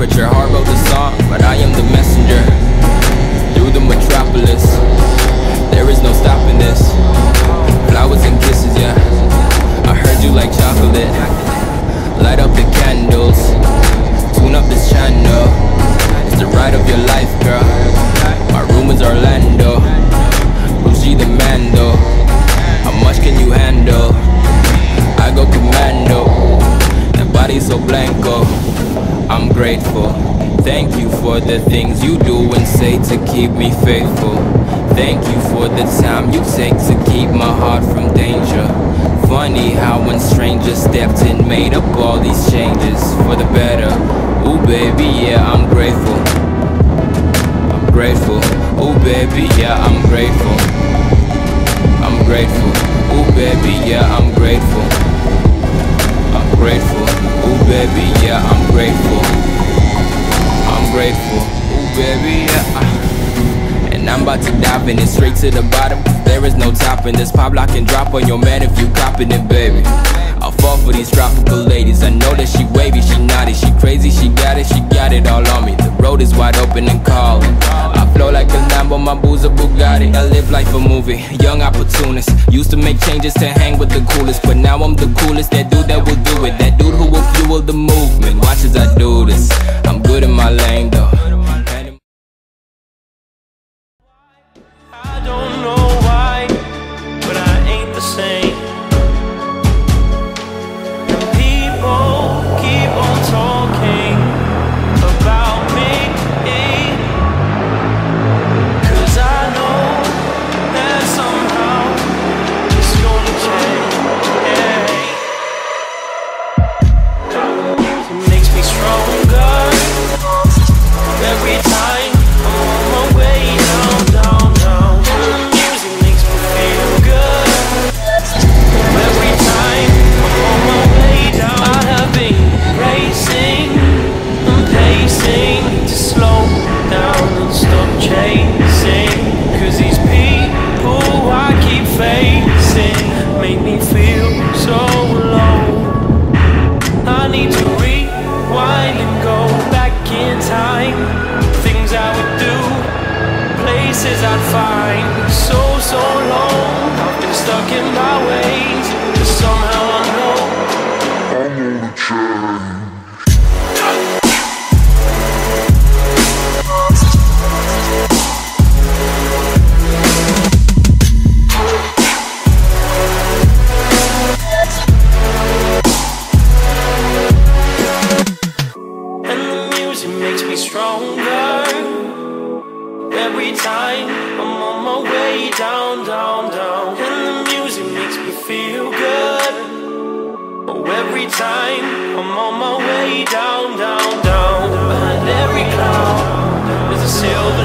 temperature. Hard wrote the song, but I am the messenger. Through the metropolis, there is no stopping this. Flowers and kisses, yeah. I heard you like chocolate. Light up the candles, tune up this channel. It's the ride of your life, girl. My room is Orlando. Bougie the Mando. How much can you handle? I go commando. That body so blanco. I'm grateful. Thank you for the things you do and say to keep me faithful. Thank you for the time you take to keep my heart from danger. Funny how when strangers stepped in, made up all these changes for the better. Ooh, baby, yeah, I'm grateful. I'm grateful. Ooh, baby, yeah, I'm grateful. I'm grateful. Ooh, baby, yeah, I'm grateful. I'm grateful. Ooh, baby, grateful. I'm grateful. Ooh, baby, yeah. And I'm about to dive in it straight to the bottom. There is no topping this. Pop lock and drop on your man if you copping it, baby. I'll fall for these tropical ladies. I know that she wavy, she naughty, she crazy, she got it, she got it all on me. The road is wide open and calling. My boo's a Bugatti. I live life a movie, young opportunist. Used to make changes to hang with the coolest, but now I'm the coolest. That dude that will do it, that dude who will fuel the movement. Watch as I do this. I'm good in my lane though. Facing make me feel so low. I need to rewind and go back in time. Things I would do, places I'd find. So, so long, I've been stuck in my ways. But somehow I know. And Every time I'm on my way down, down, down. And the music makes me feel good. Oh, every time I'm on my way down, down, down. Behind every cloud, there's a silver